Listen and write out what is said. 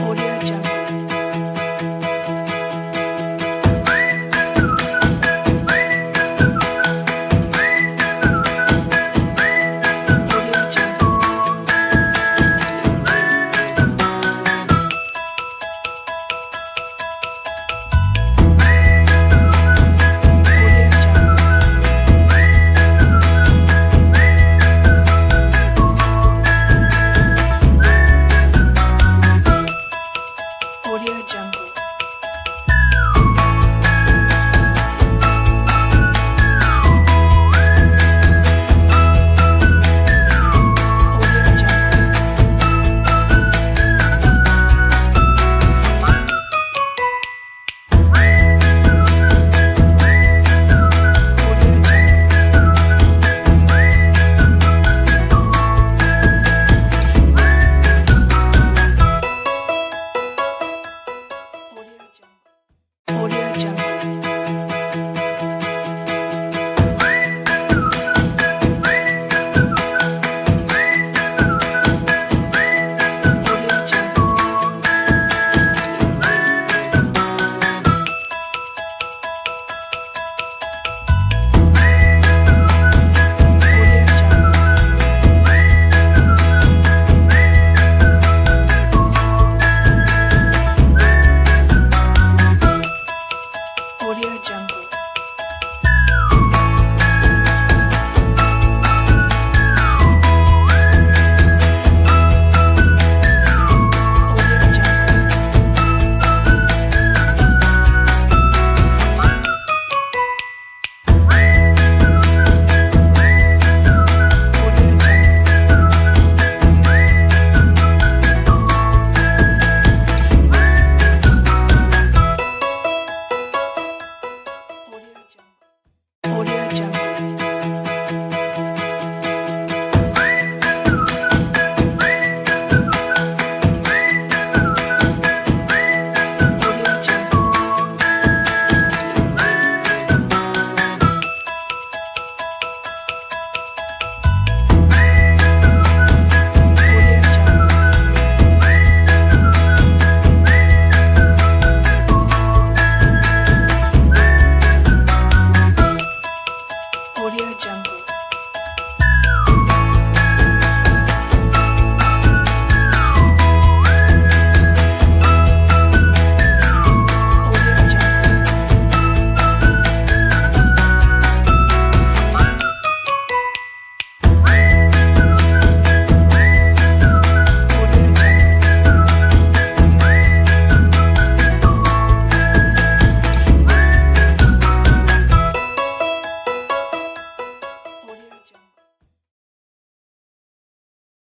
Audio jump.